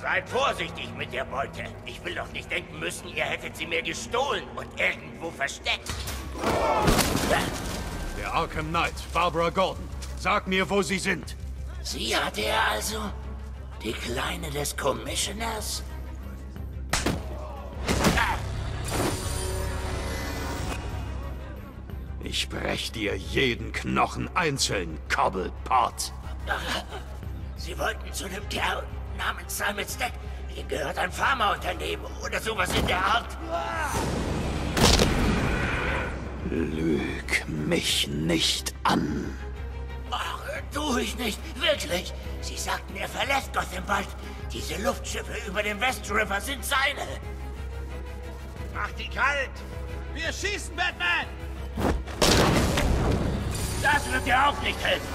Seid vorsichtig mit der Beute. Ich will doch nicht denken müssen, ihr hättet sie mir gestohlen und irgendwo versteckt. Der Arkham Knight, Barbara Gordon. Sag mir, wo sie sind. Sie hatte er also? Die Kleine des Commissioners? Ich brech dir jeden Knochen einzeln, Cobblepot. Sie wollten zu einem Kerl namens Simon Stack. Ihm gehört ein Pharmaunternehmen oder sowas in der Art. Lüg mich nicht an. Ach, tu ich nicht. Wirklich. Sie sagten, er verlässt Gotham bald. Diese Luftschiffe über dem West River sind seine. Mach die kalt! Wir schießen, Batman! Das wird dir auch nicht helfen.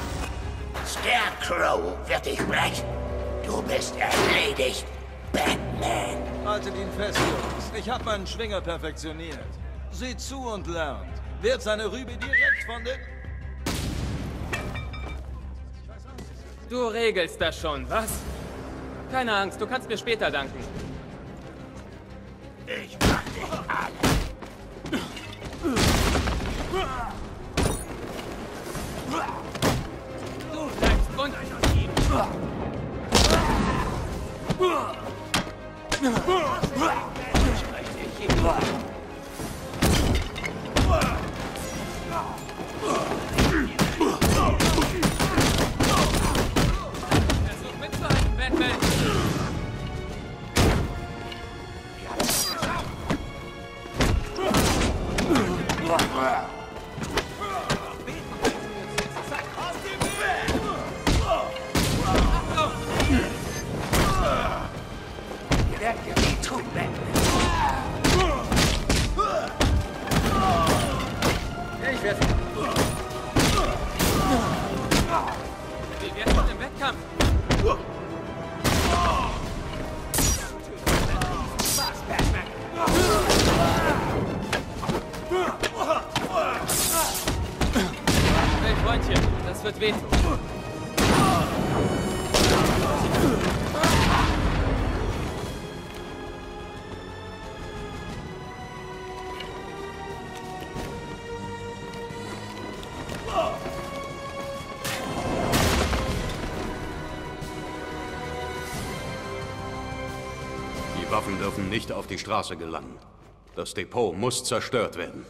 Scarecrow wird dich brechen. Du bist erledigt, Batman. Haltet ihn fest, Jungs. Ich hab meinen Schwinger perfektioniert. Seht zu und lernt. Wird seine Rübe direkt von den... Du regelst das schon, was? Keine Angst, du kannst mir später danken. Ich mach dich alle. Du bleibst unter ihm. Wow. Wehtun, Batman. Ich werde... Wie wär's mit Wettkampf? Hey Freundchen, das wird wehtun. Waffen dürfen nicht auf die Straße gelangen. Das Depot muss zerstört werden.